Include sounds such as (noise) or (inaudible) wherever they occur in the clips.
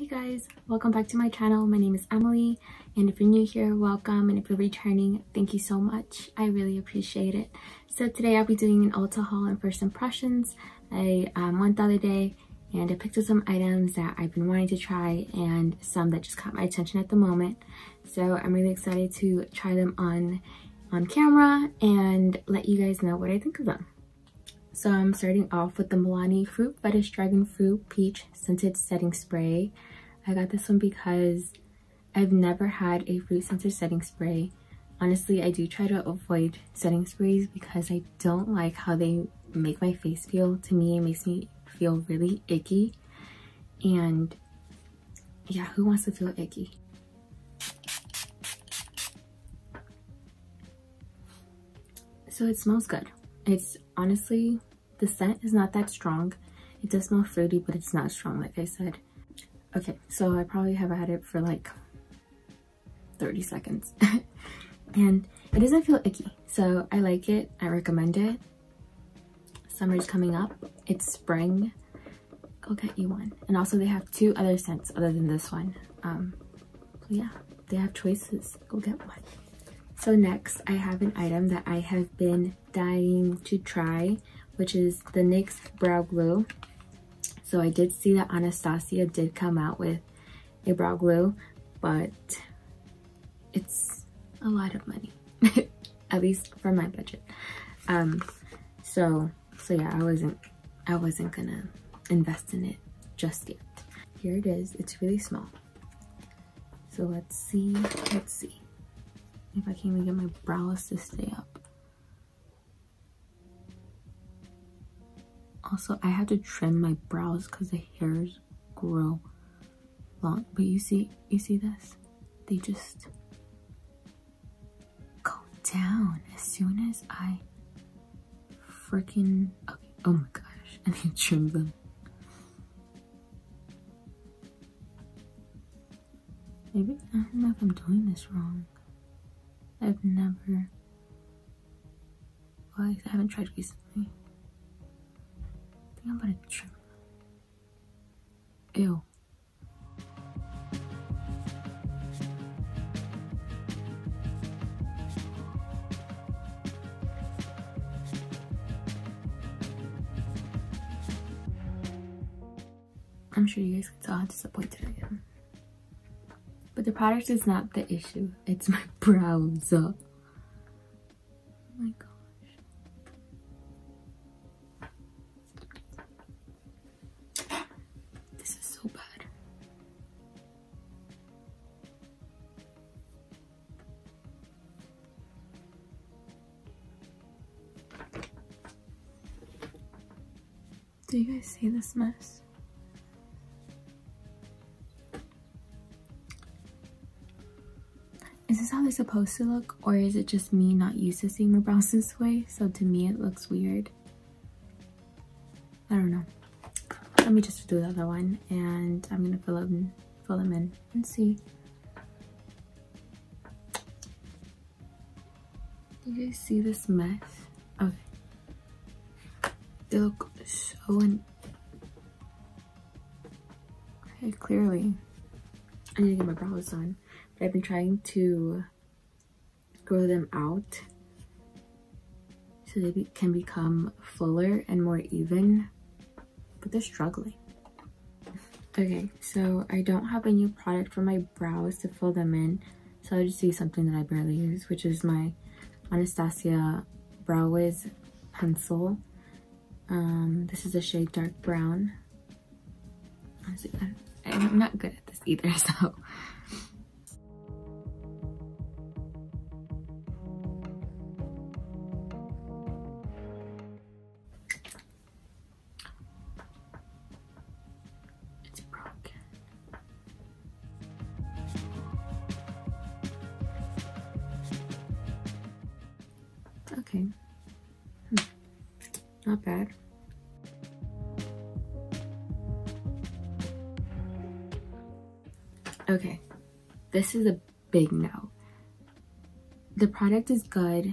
Hey guys, welcome back to my channel. My name is Emily and if you're new here, welcome and if you're returning, thank you so much. I really appreciate it. So today I'll be doing an Ulta haul and first impressions. I um, went the other day and I picked up some items that I've been wanting to try and some that just caught my attention at the moment. So I'm really excited to try them on, on camera and let you guys know what I think of them. So I'm starting off with the Milani Fruit Fetish Dragon Fruit Peach Scented Setting Spray. I got this one because I've never had a fruit scented setting spray. Honestly, I do try to avoid setting sprays because I don't like how they make my face feel. To me, it makes me feel really icky. And yeah, who wants to feel icky? So it smells good. It's honestly, the scent is not that strong. It does smell fruity, but it's not strong, like I said. Okay, so I probably have had it for like 30 seconds. (laughs) and it doesn't feel icky, so I like it. I recommend it. Summer's coming up. It's spring. Go get you one. And also they have two other scents other than this one. Um, so yeah, they have choices. Go get one. So next, I have an item that I have been dying to try, which is the NYX Brow Glue. So I did see that Anastasia did come out with a brow glue, but it's a lot of money, (laughs) at least for my budget. Um, so, so yeah, I wasn't, I wasn't gonna invest in it just yet. Here it is, it's really small. So let's see, let's see if I can even get my brows to stay up. Also, I have to trim my brows because the hairs grow long. But you see, you see this? They just go down as soon as I freaking, okay, oh my gosh, (laughs) I need trim them. Maybe, I don't know if I'm doing this wrong. I've never, well, I haven't tried recently. I think I'm gonna trim. Ew. I'm sure you guys can tell how disappointed I am. But the product is not the issue. It's my (laughs) brows. Oh my gosh. See this mess? Is this how they're supposed to look? Or is it just me not used to seeing my brows this way? So to me it looks weird. I don't know. Let me just do the other one and I'm gonna fill them fill them in and see. Do you guys see this mess? Okay. They look so clearly. I need to get my brows done. I've been trying to grow them out so they be can become fuller and more even, but they're struggling. Okay, so I don't have a new product for my brows to fill them in, so I'll just use something that I barely use, which is my Anastasia Brow Wiz pencil. Um, this is a shade dark brown. I'm not good at this either, (laughs) so This is a big no. The product is good.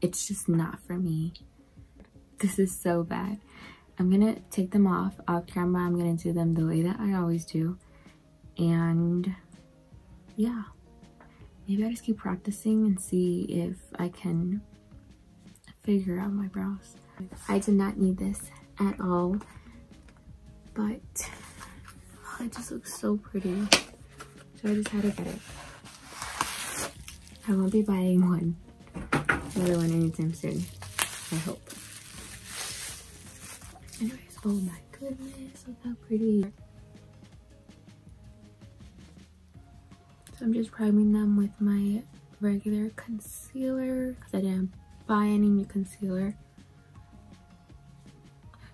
It's just not for me. This is so bad. I'm gonna take them off off camera. I'm gonna do them the way that I always do. and yeah maybe i just keep practicing and see if i can figure out my brows i did not need this at all but oh, it just looks so pretty i just had to get it. I won't be buying one. Another one anytime soon i hope. Anyways oh my goodness look how pretty. So i'm just priming them with my regular concealer because i didn't buy any new concealer.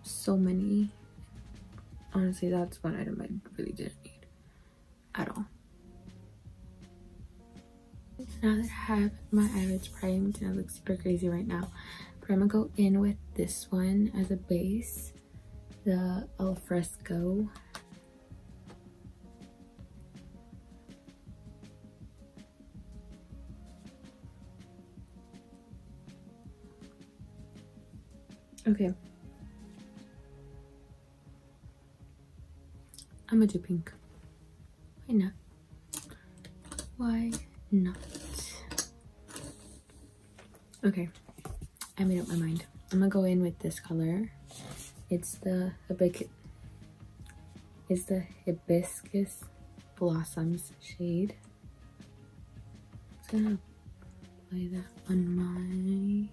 So many. Honestly that's one item i really didn't need at all now that i have my eyelids primed and i look super crazy right now but i'm gonna go in with this one as a base the al fresco okay I'm gonna do pink. Why not? Why not? Okay, I made up my mind. I'm gonna go in with this color. It's the hibic it's the hibiscus blossoms shade. I'm gonna apply that on my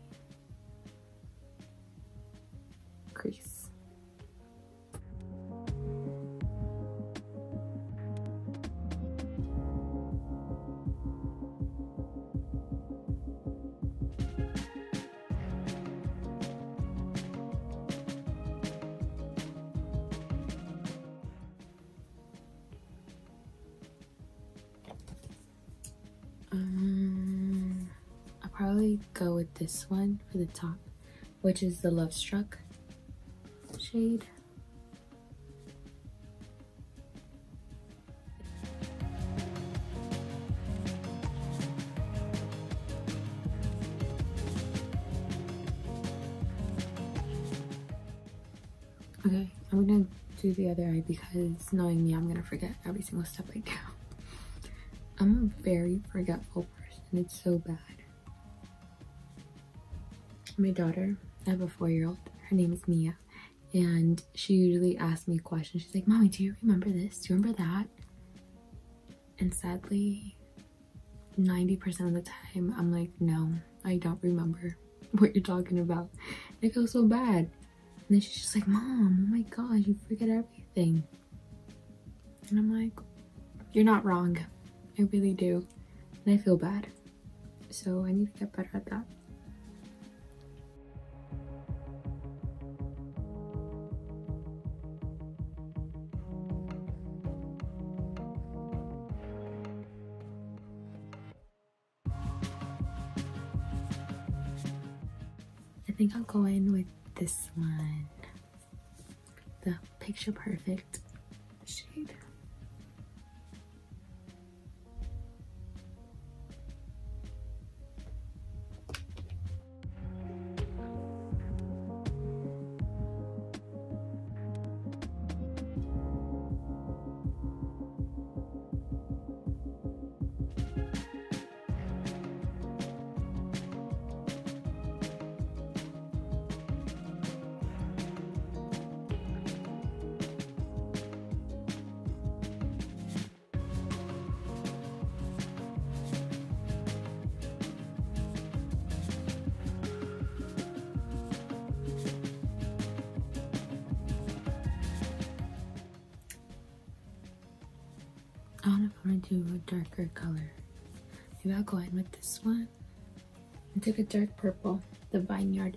Um, I'll probably go with this one for the top, which is the Love Struck shade. Okay, I'm gonna do the other eye because knowing me, I'm gonna forget every single step I do. (laughs) I'm a very forgetful person. It's so bad. My daughter, I have a four-year-old. Her name is Mia. And she usually asks me questions. She's like, Mommy, do you remember this? Do you remember that? And sadly, 90% of the time, I'm like, no, I don't remember (laughs) what you're talking about. And it feels so bad. And then she's just like, Mom, oh my gosh, you forget everything. And I'm like, you're not wrong. I really do. And I feel bad. So I need to get better at that. I think I'll go in with this one. The Picture Perfect shade. If I want to do a darker color. Maybe I'll go in with this one. I took a dark purple, the Vineyard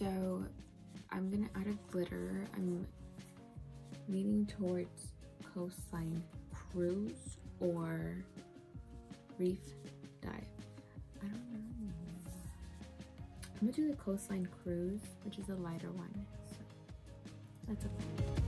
Escape. add a glitter, I'm leaning towards Coastline Cruise or Reef Dive. I don't know. I'm gonna do the Coastline Cruise, which is a lighter one. So that's okay.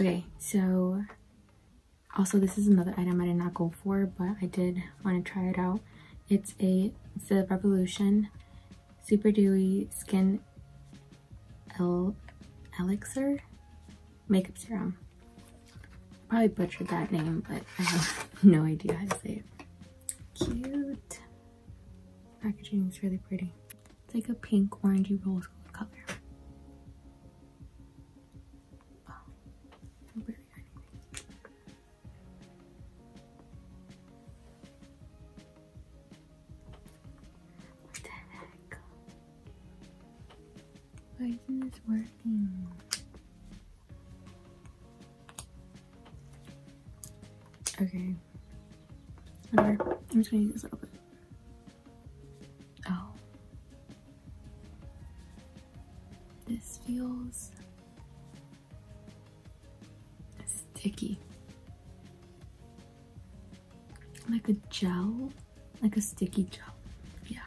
Okay, so also this is another item I did not go for, but I did want to try it out. It's a it's the Revolution Super Dewy Skin El Elixir Makeup Serum. Probably butchered that name, but I have (laughs) no idea how to say it. Cute. Packaging is really pretty. It's like a pink orangey rose just gonna use this little bit. Oh. This feels sticky. Like a gel, like a sticky gel. Yeah.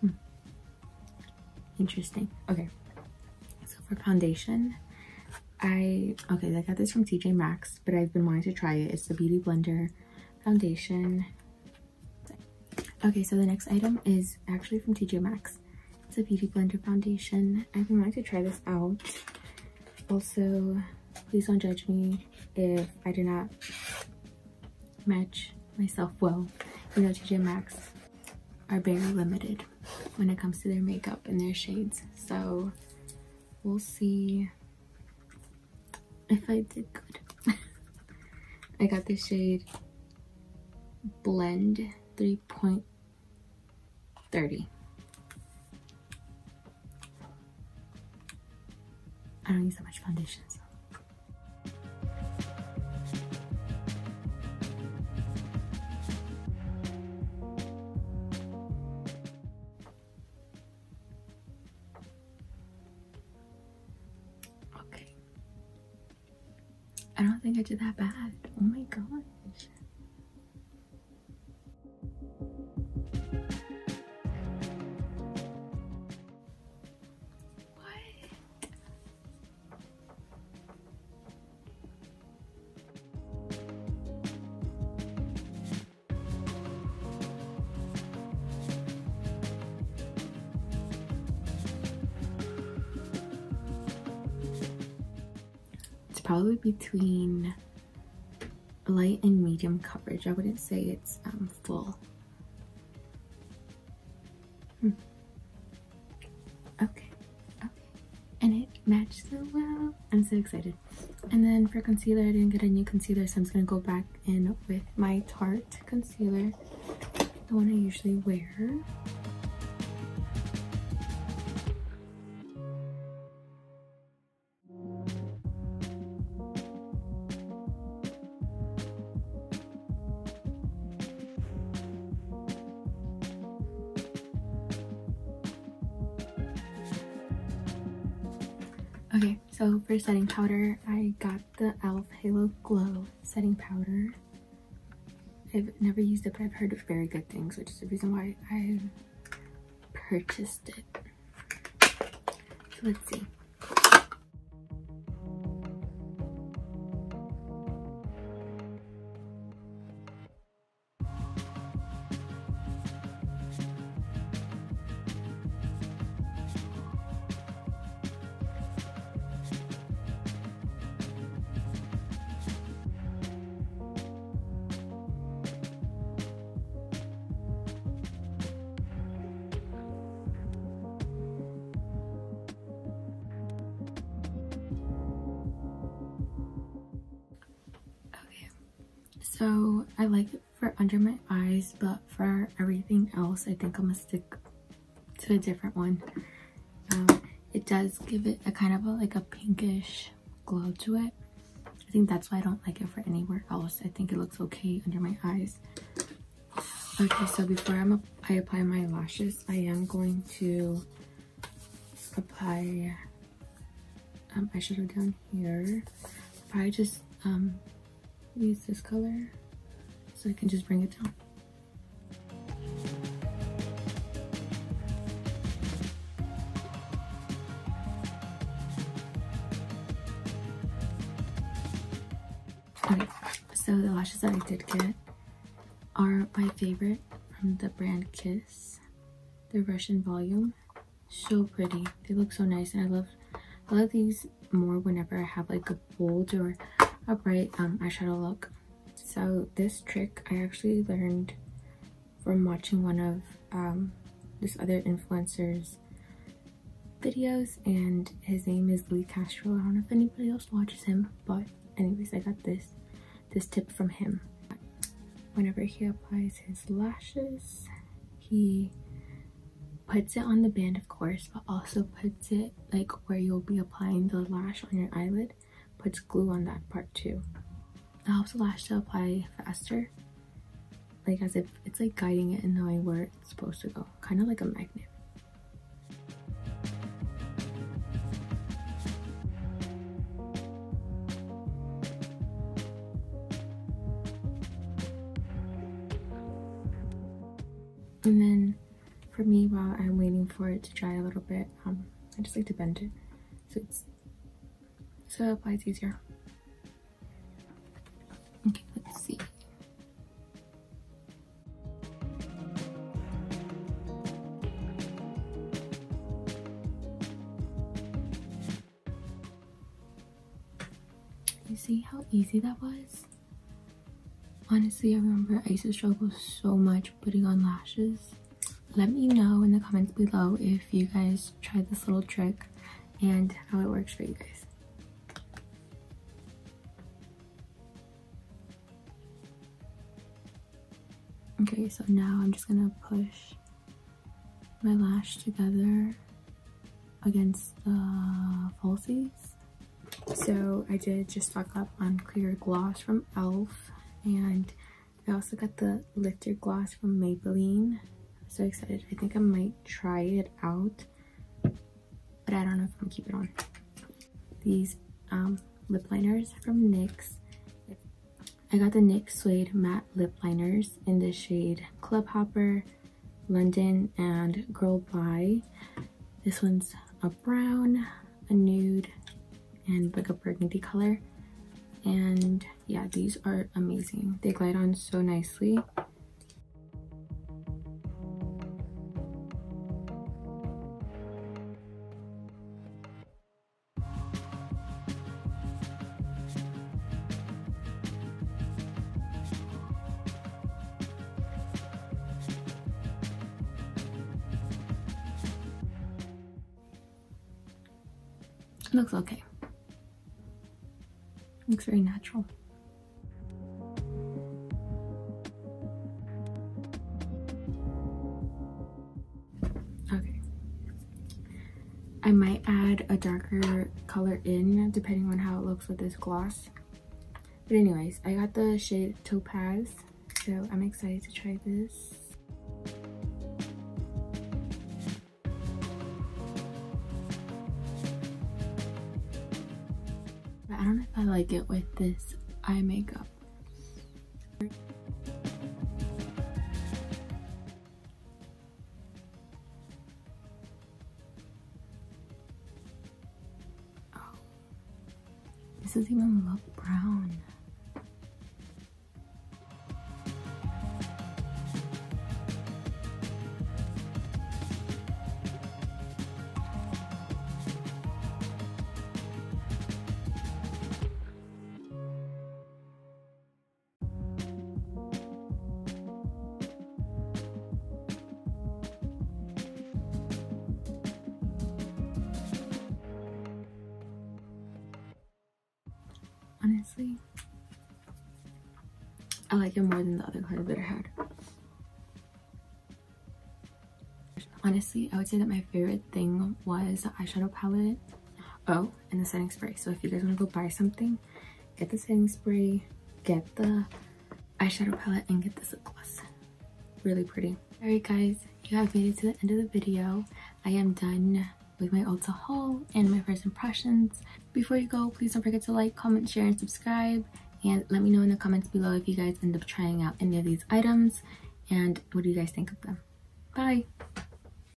Hmm. Interesting. Okay. So for foundation, I okay, I got this from TJ Maxx, but I've been wanting to try it. It's the Beauty Blender foundation. Okay, so the next item is actually from TJ Maxx. It's a Beauty Blender foundation. I've been wanting to try this out. Also, please don't judge me if I do not match myself well. You know, TJ Maxx are very limited when it comes to their makeup and their shades. So we'll see if I did good. (laughs) I got the shade Blend 3.30. I don't use that much foundation, I don't think I did that bad. Oh my gosh. Between light and medium coverage. I wouldn't say it's um, full. Hmm. Okay, okay. And it matched so well. I'm so excited. And then for concealer, I didn't get a new concealer, so I'm just gonna go back in with my Tarte concealer, the one I usually wear. Setting powder, I got the e.l.f. Halo Glow setting powder. I've never used it, but I've heard very good things, which is the reason why I purchased it. So let's see. But for everything else, I think I'm gonna stick to a different one. Um, it does give it a kind of a, like a pinkish glow to it. I think that's why I don't like it for anywhere else. I think it looks okay under my eyes. Okay, so before I'm I apply my lashes, I am going to apply um, eyeshadow down here. Probably just um, use this color so I can just bring it down. So the lashes that I did get are my favorite from the brand Kiss. The Russian Volume. So pretty. They look so nice and I love I love these more whenever I have like a bold or a bright um, eyeshadow look. So this trick I actually learned from watching one of um, this other influencer's videos and his name is Lee Castro. I don't know if anybody else watches him but anyways I got this this tip from him. Whenever he applies his lashes he puts it on the band of course but also puts it like where you'll be applying the lash on your eyelid puts glue on that part too it helps the lash to apply faster like as if it's like guiding it and knowing where it's supposed to go kind of like a magnet while I'm waiting for it to dry a little bit um I just like to bend it so it's so it applies easier. Okay let's see. You see how easy that was? Honestly i remember i used to struggle so much putting on lashes let me know in the comments below if you guys tried this little trick and how it works for you guys. Okay so now i'm just gonna push my lash together against the falsies. So i did just stock up on clear gloss from elf and i also got the lifted gloss from maybelline so excited. I think i might try it out but i don't know if i'm gonna keep it on. These um, lip liners from nyx. I got the nyx suede matte lip liners in the shade club hopper london and girl bye this one's a brown a nude and like a burgundy color. And yeah these are amazing. They glide on so nicely looks okay. Looks very natural. Okay. I might add a darker color in depending on how it looks with this gloss. But anyways i got the shade topaz so i'm excited to try this I like it with this eye makeup. Oh, this doesn't even honestly I like it more than the other color that I had. Honestly, I would say that my favorite thing was the eyeshadow palette. Oh, and the setting spray. So if you guys want to go buy something, get the setting spray, get the eyeshadow palette, and get this lip gloss. Really pretty. Alright guys, you have made it to the end of the video. I am done with my Ulta haul and my first impressions. Before you go, please don't forget to like, comment, share, and subscribe. And let me know in the comments below if you guys end up trying out any of these items and what do you guys think of them. Bye!